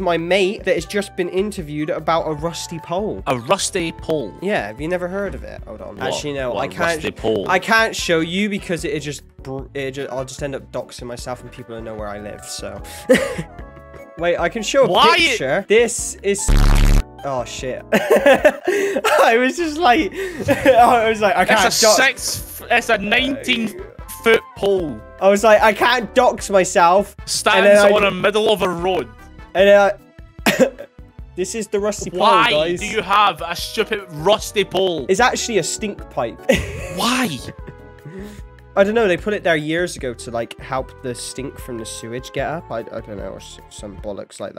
my mate that has just been interviewed about a rusty pole. A rusty pole. Yeah, have you never heard of it? Hold on. What? Actually, no, What, I can't. rusty pole? I can't show you because it just, it just, I'll just end up doxing myself and people will know where I live. So, wait, I can show a Why- picture. This is. Oh shit! I was just like, I was like, I can't. It's a dox- six. It's a 19 foot pole. I was like, I can't dox myself. Stands I- on the middle of a road. And I, uh, this is the rusty pole, Why guys. do you have a stupid rusty pole? It's actually a stink pipe. Why? I don't know. They put it there years ago to like help the stink from the sewage get up. I, I don't know, or some bollocks like that.